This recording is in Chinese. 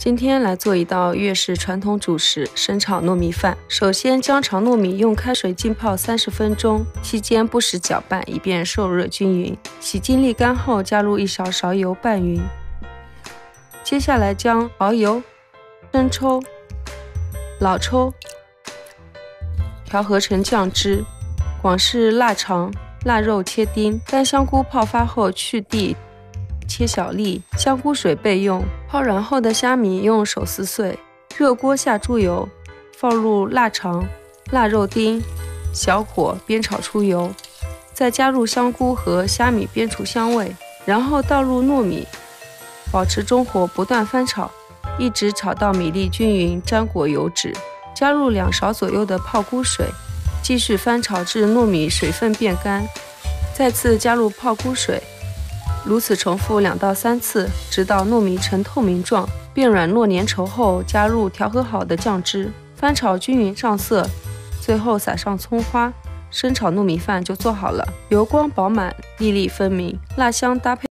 今天来做一道粤式传统主食生炒糯米饭。首先将长糯米用开水浸泡三十分钟，期间不时搅拌，以便受热均匀。洗净沥干后，加入一勺蚝油拌匀。接下来将蚝油、生抽、老抽调和成酱汁。广式腊肠、腊肉切丁，干香菇泡发后去蒂。切小粒，香菇水备用。泡软后的虾米用手撕碎。热锅下猪油，放入腊肠、腊肉丁，小火煸炒出油，再加入香菇和虾米煸出香味，然后倒入糯米，保持中火不断翻炒，一直炒到米粒均匀粘裹油脂。加入两勺左右的泡菇水，继续翻炒至糯米水分变干，再次加入泡菇水。如此重复两到三次，直到糯米呈透明状、变软糯粘稠后，加入调和好的酱汁，翻炒均匀上色，最后撒上葱花，生炒糯米饭就做好了。油光饱满，粒粒分明，辣香搭配。